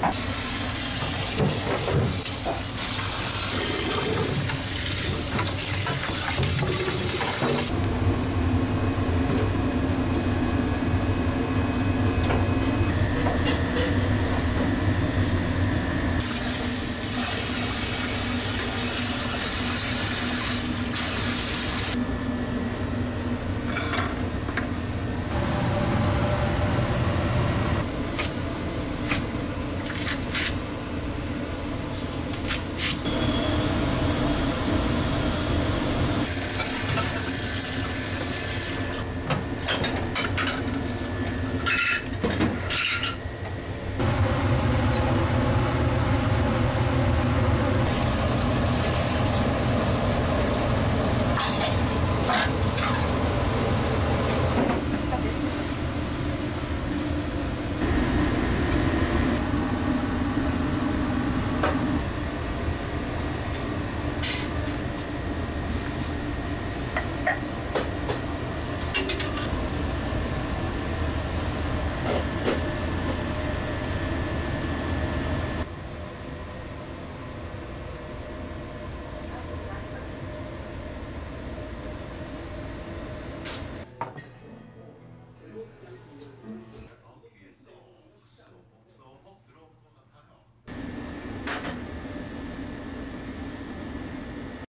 Bye.